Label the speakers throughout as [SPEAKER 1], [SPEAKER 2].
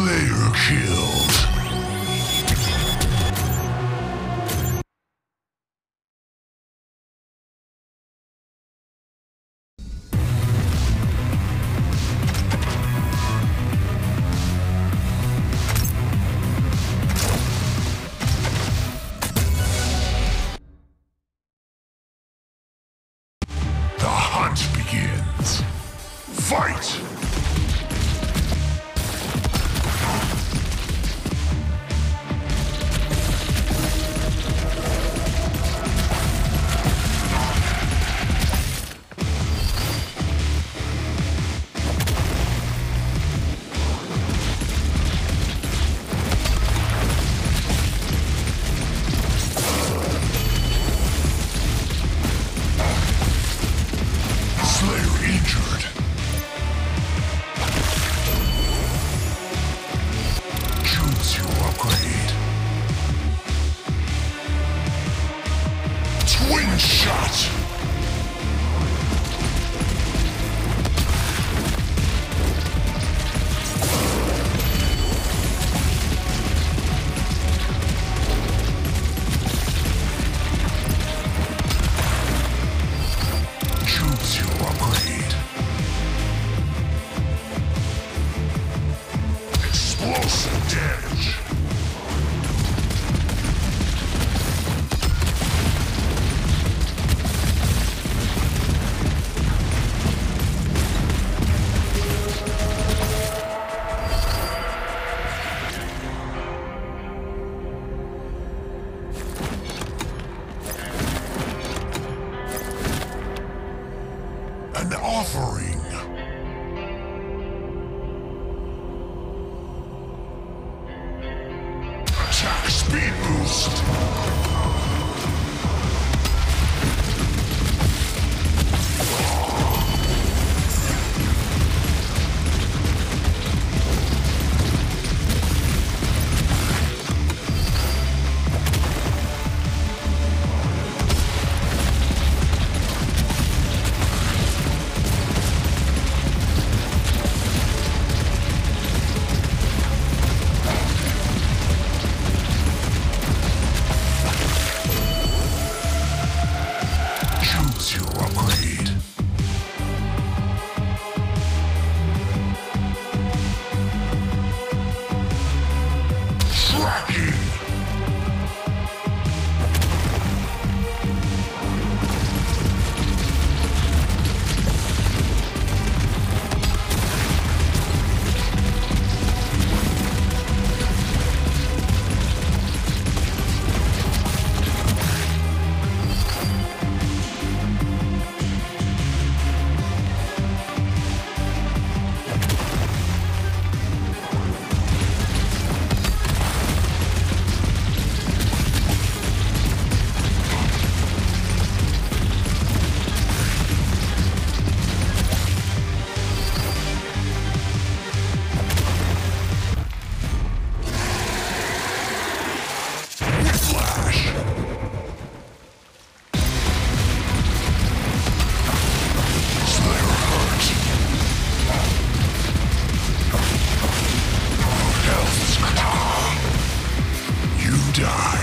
[SPEAKER 1] Slayer killed. The hunt begins. Fight! Speed boost. Critical.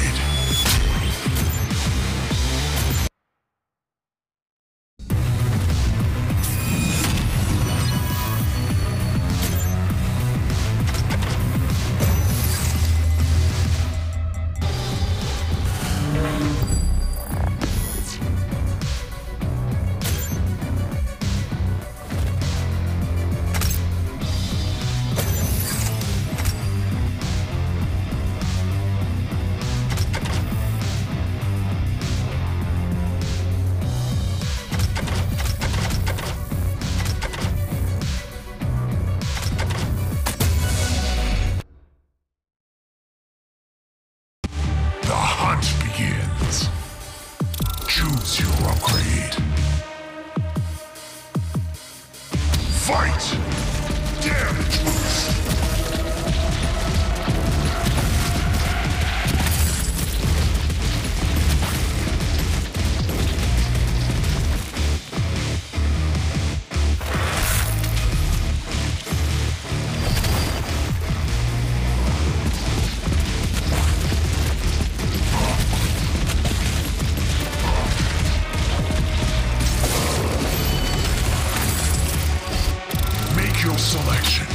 [SPEAKER 1] Your selection.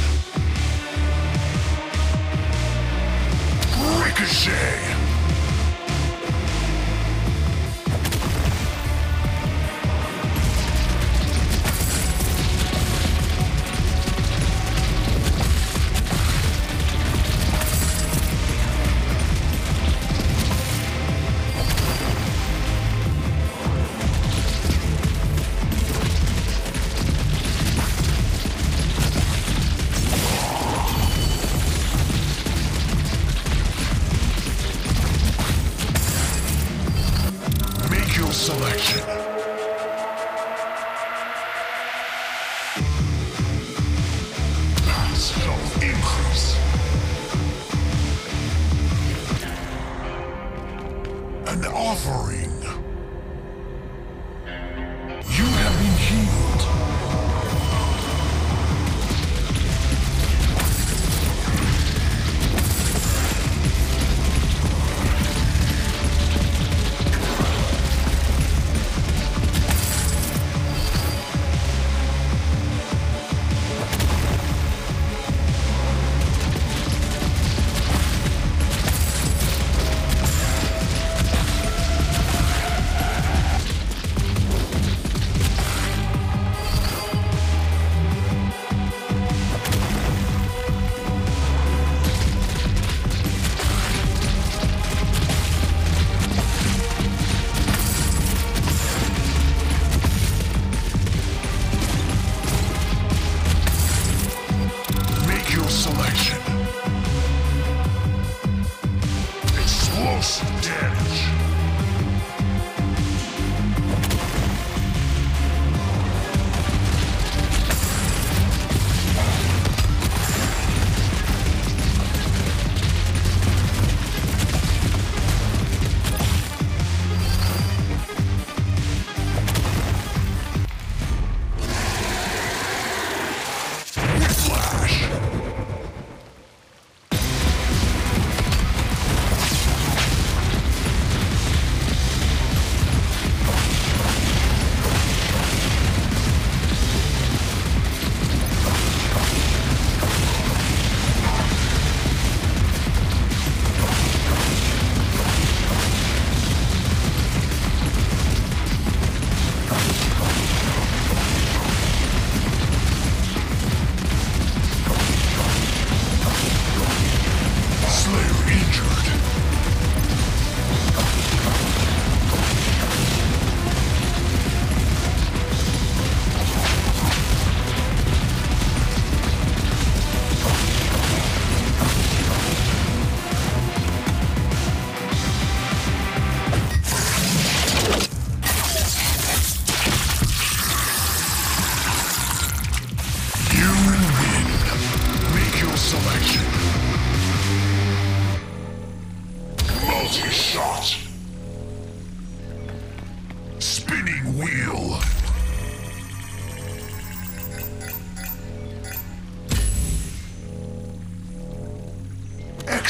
[SPEAKER 1] Ricochet. Make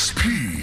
[SPEAKER 1] XP.